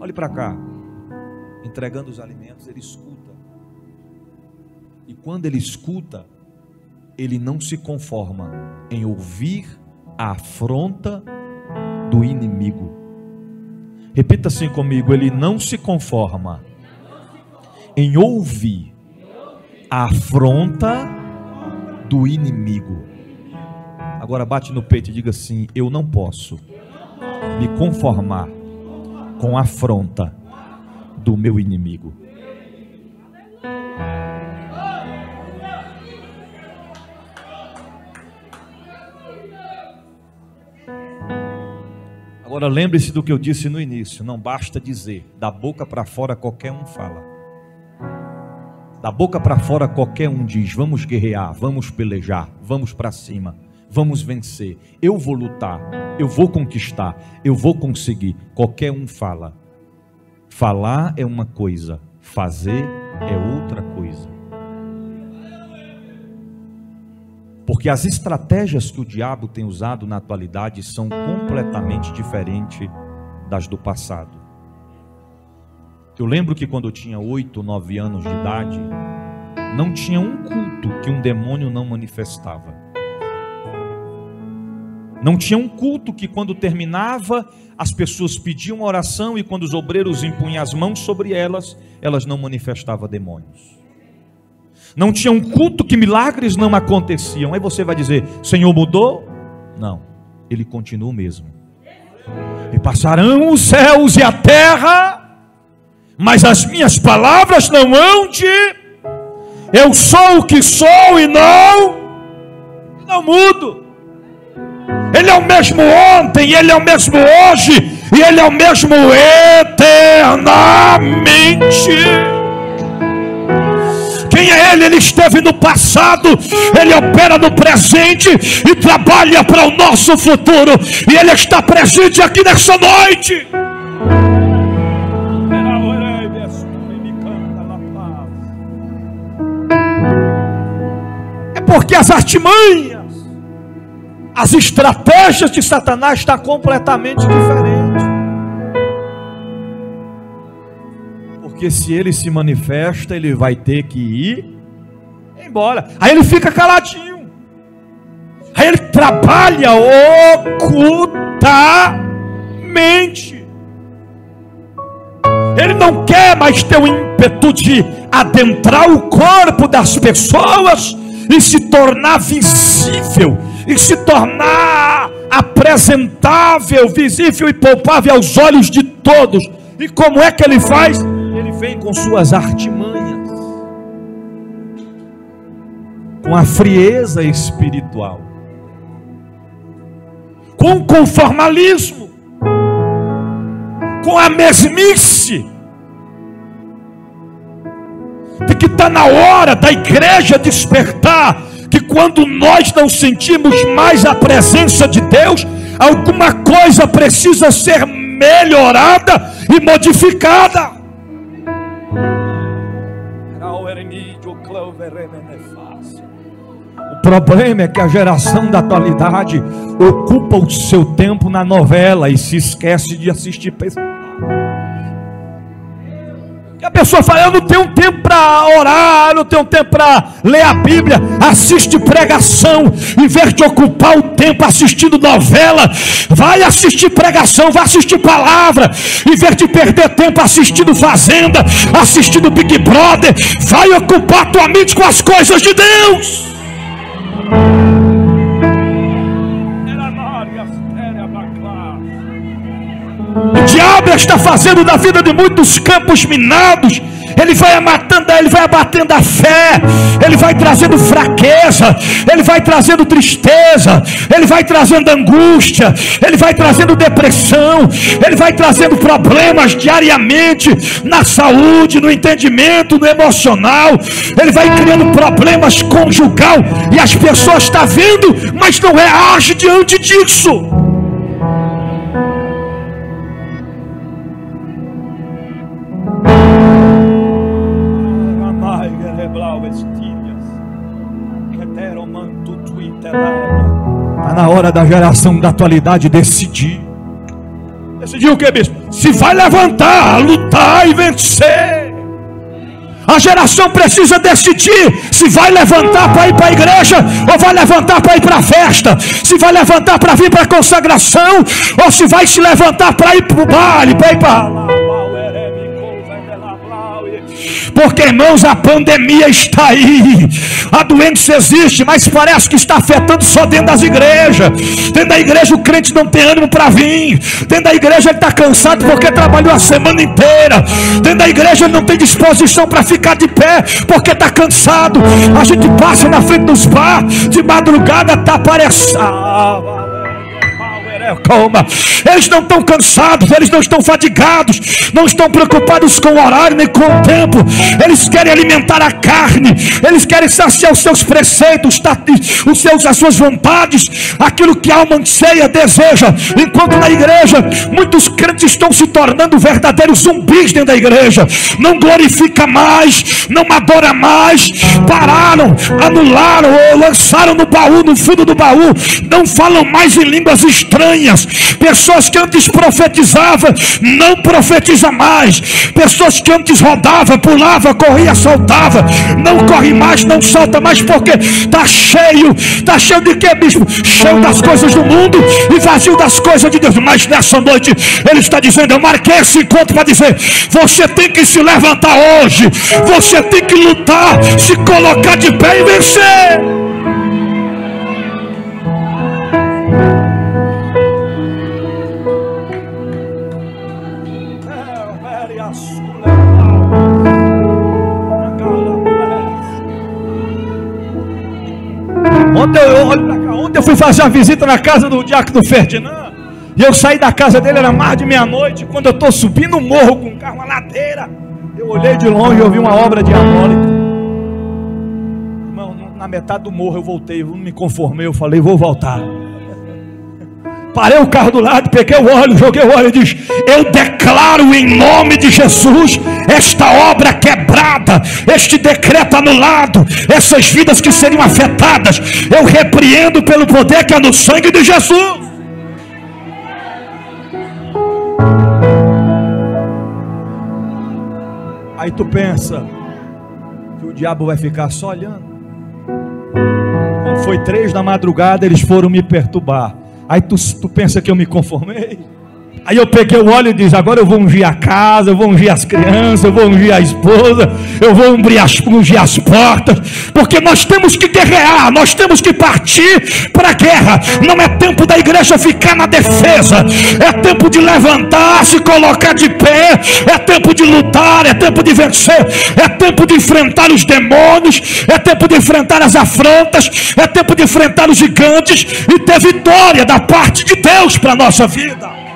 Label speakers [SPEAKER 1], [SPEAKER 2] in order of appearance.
[SPEAKER 1] Olhe para cá. Entregando os alimentos, ele escuta. E quando ele escuta, ele não se conforma em ouvir a afronta do inimigo. Repita assim comigo: ele não se conforma em ouvir a afronta do inimigo. Agora bate no peito e diga assim: eu não posso me conformar com afronta do meu inimigo. Agora lembre-se do que eu disse no início: não basta dizer, da boca para fora qualquer um fala. Da boca para fora qualquer um diz: vamos guerrear, vamos pelejar, vamos para cima, vamos vencer. Eu vou lutar, eu vou conquistar, eu vou conseguir. Qualquer um fala. Falar é uma coisa, fazer é outra coisa. Porque as estratégias que o diabo tem usado na atualidade são completamente diferentes das do passado. Eu lembro que quando eu tinha 8, 9 anos de idade, não tinha um culto que um demônio não manifestava. Não tinha um culto que quando terminava, as pessoas pediam oração e quando os obreiros impunham as mãos sobre elas, elas não manifestavam demônios. Não tinha um culto que milagres não aconteciam. Aí você vai dizer: Senhor mudou? Não, ele continua o mesmo. E passarão os céus e a terra, mas as minhas palavras não hão de. Eu sou o que sou e não, não mudo. Ele é o mesmo ontem, Ele é o mesmo hoje, e Ele é o mesmo eternamente. Quem é Ele? Ele esteve no passado, Ele opera no presente e trabalha para o nosso futuro. E Ele está presente aqui nessa noite. É porque as artimanhas, as estratégias de Satanás estão completamente diferentes. Porque se ele se manifesta, ele vai ter que ir embora. Aí ele fica caladinho. Aí ele trabalha ocultamente. Ele não quer mais ter o ímpeto de adentrar o corpo das pessoas e se tornar visível, e se tornar apresentável, visível e palpável aos olhos de todos. E como é que ele faz? ele vem com suas artimanhas, com a frieza espiritual, com o conformalismo, com a mesmice, de que está na hora da igreja despertar, que quando nós não sentimos mais a presença de Deus, alguma coisa precisa ser melhorada e modificada. O problema é que a geração da atualidade ocupa o seu tempo na novela e se esquece de assistir a pessoa fala: Eu não tenho tempo para orar, eu não tenho tempo para ler a Bíblia. Assiste pregação, em vez de ocupar o tempo assistindo novela, vai assistir pregação, vai assistir palavra, em vez de perder tempo assistindo Fazenda, assistindo Big Brother, vai ocupar tua mente com as coisas de Deus. O diabo está fazendo da vida de muitos campos minados. Ele vai matando, ele vai abatendo a fé, ele vai trazendo fraqueza, ele vai trazendo tristeza, ele vai trazendo angústia, ele vai trazendo depressão, ele vai trazendo problemas diariamente na saúde, no entendimento, no emocional, ele vai criando problemas conjugal. E as pessoas estão vendo, mas não reage diante disso. Na hora da geração da atualidade decidir. Decidir o que, bispo? Se vai levantar, lutar e vencer. A geração precisa decidir se vai levantar para ir para a igreja ou vai levantar para ir para a festa, se vai levantar para vir para a consagração ou se vai se levantar para ir para o baile, para ir para. Porque, irmãos, a pandemia está aí. A doença existe, mas parece que está afetando só dentro das igrejas. Dentro da igreja o crente não tem ânimo para vir. Dentro da igreja ele está cansado porque trabalhou a semana inteira. Dentro da igreja ele não tem disposição para ficar de pé porque está cansado. A gente passa na frente dos bar, de madrugada está aparecendo. Calma. Eles não estão cansados, eles não estão fadigados, não estão preocupados com o horário nem com o tempo. Eles querem alimentar a carne, eles querem saciar os seus preceitos, os seus, as suas vontades, aquilo que a alma anseia, deseja. Enquanto na igreja, muitos crentes estão se tornando verdadeiros zumbis dentro da igreja. Não glorifica mais, não adora mais, pararam, anularam ou lançaram no baú, no fundo do baú, não falam mais em línguas estranhas pessoas que antes profetizavam, não profetiza mais, pessoas que antes rodava, pulava, corria, soltava, não corre mais, não solta mais, porque está cheio, está cheio de que, bispo? Cheio das coisas do mundo e vazio das coisas de Deus. Mas nessa noite ele está dizendo: Eu marquei esse encontro para dizer: Você tem que se levantar hoje, você tem que lutar, se colocar de pé e vencer. Ontem eu, olho pra cá, ontem eu fui fazer uma visita na casa do Diácono Ferdinand. E eu saí da casa dele, era mais de meia-noite. Quando eu estou subindo o morro com o carro, uma ladeira, eu olhei de longe e ouvi uma obra diabólica. Irmão, na metade do morro eu voltei, eu não me conformei, eu falei, vou voltar. Parei o carro do lado, peguei o óleo, joguei o óleo e disse: Eu declaro em nome de Jesus esta obra quebrada, este decreto anulado, essas vidas que seriam afetadas, eu repreendo pelo poder que é no sangue de Jesus. Aí tu pensa que o diabo vai ficar só olhando. Quando foi três da madrugada, eles foram me perturbar. Aí tu, tu pensa que eu me conformei? Aí eu peguei o óleo e disse: agora eu vou ungir a casa, eu vou ungir as crianças, eu vou ungir a esposa, eu vou ungir as, ungir as portas, porque nós temos que guerrear, nós temos que partir para a guerra. Não é tempo da igreja ficar na defesa, é tempo de levantar, se colocar de pé, é tempo de lutar, é tempo de vencer, é tempo de enfrentar os demônios, é tempo de enfrentar as afrontas, é tempo de enfrentar os gigantes e ter vitória da parte de Deus para a nossa vida.